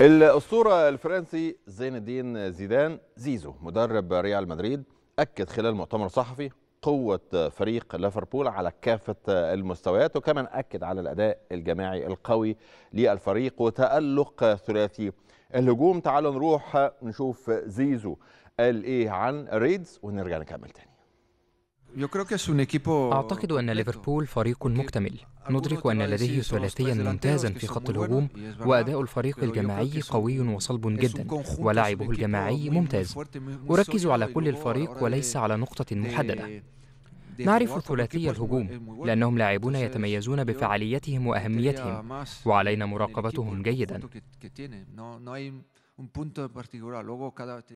الأسطورة الفرنسي زين الدين زيدان زيزو مدرب ريال مدريد أكد خلال مؤتمر صحفي قوة فريق ليفربول على كافة المستويات وكمان أكد على الأداء الجماعي القوي للفريق وتألق ثلاثي الهجوم. تعالوا نروح نشوف زيزو قال إيه عن ريدز ونرجع نكمل تاني. أعتقد أن ليفربول فريق مكتمل. ندرك أن لديه ثلاثيا ممتازا في خط الهجوم وأداء الفريق الجماعي قوي وصلب جدا. ولعبه الجماعي ممتاز. أركز على كل الفريق وليس على نقطة محددة. نعرف ثلاثي الهجوم. لأنهم لاعبون يتميزون بفعاليتهم وأهميتهم. وعلينا مراقبتهم جيدا.